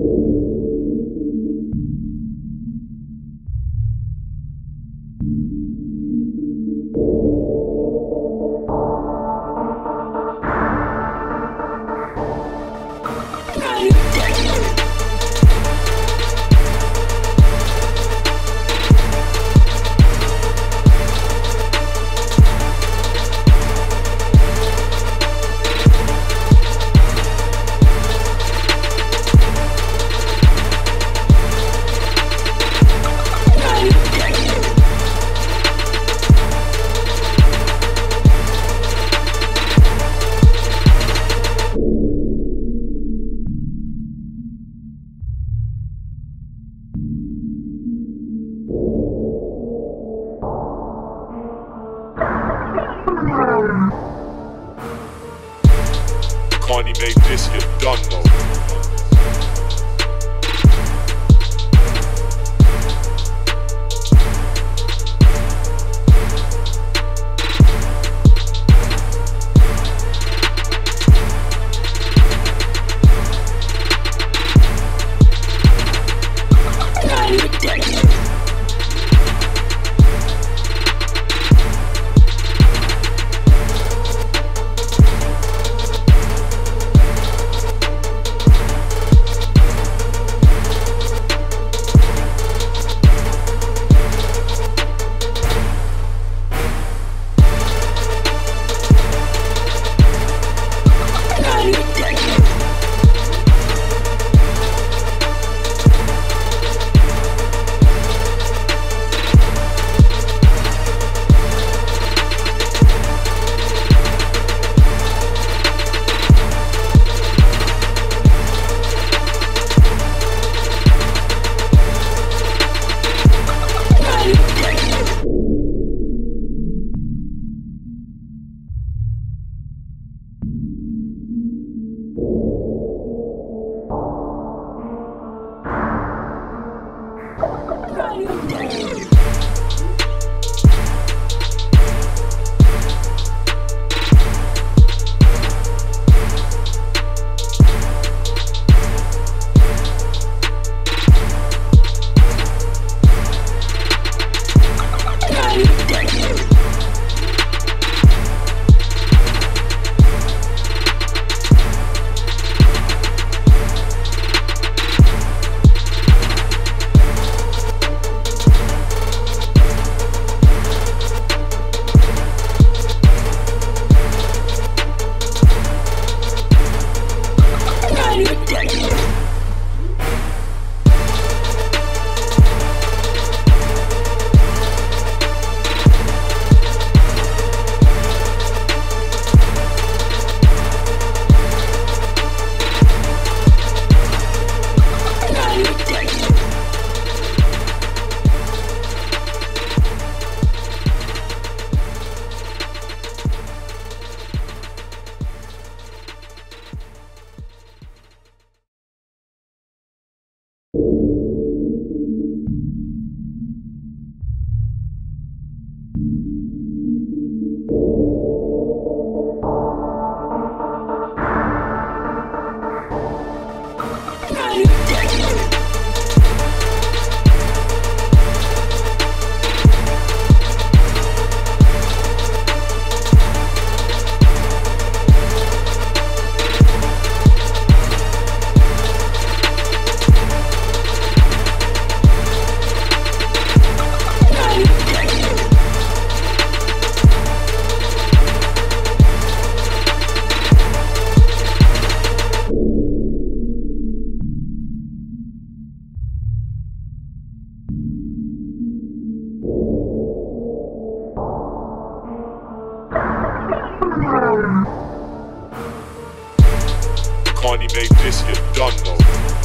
you Carney made this, you done know. Black Thank you. Carney made you done know.